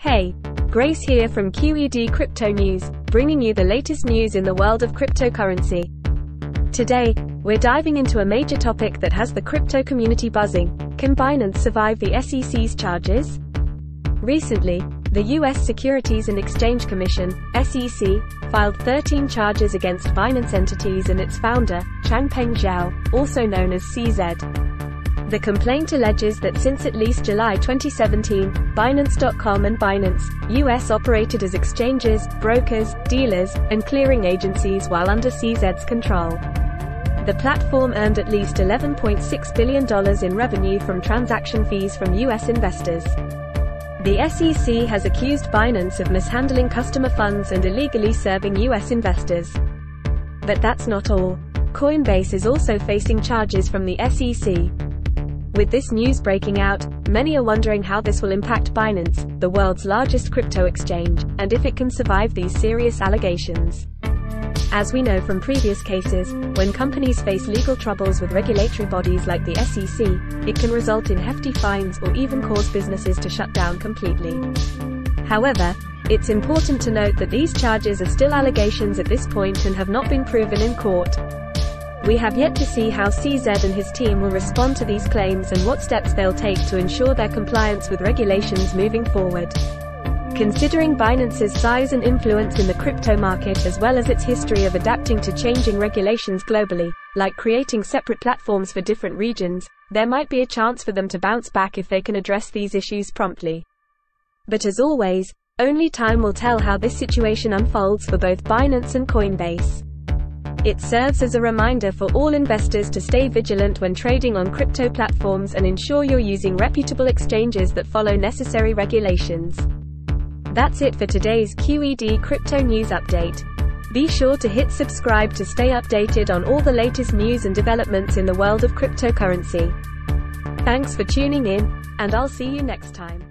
Hey, Grace here from QED Crypto News, bringing you the latest news in the world of cryptocurrency. Today, we're diving into a major topic that has the crypto community buzzing. Can Binance survive the SEC's charges? Recently, the U.S. Securities and Exchange Commission, SEC, filed 13 charges against Binance entities and its founder, Changpeng Zhao, also known as CZ. The complaint alleges that since at least July 2017, Binance.com and Binance, US operated as exchanges, brokers, dealers, and clearing agencies while under CZ's control. The platform earned at least $11.6 billion in revenue from transaction fees from US investors. The SEC has accused Binance of mishandling customer funds and illegally serving US investors. But that's not all. Coinbase is also facing charges from the SEC. With this news breaking out, many are wondering how this will impact Binance, the world's largest crypto exchange, and if it can survive these serious allegations. As we know from previous cases, when companies face legal troubles with regulatory bodies like the SEC, it can result in hefty fines or even cause businesses to shut down completely. However, it's important to note that these charges are still allegations at this point and have not been proven in court. We have yet to see how CZ and his team will respond to these claims and what steps they'll take to ensure their compliance with regulations moving forward. Considering Binance's size and influence in the crypto market as well as its history of adapting to changing regulations globally, like creating separate platforms for different regions, there might be a chance for them to bounce back if they can address these issues promptly. But as always, only time will tell how this situation unfolds for both Binance and Coinbase. It serves as a reminder for all investors to stay vigilant when trading on crypto platforms and ensure you're using reputable exchanges that follow necessary regulations. That's it for today's QED Crypto News Update. Be sure to hit subscribe to stay updated on all the latest news and developments in the world of cryptocurrency. Thanks for tuning in, and I'll see you next time.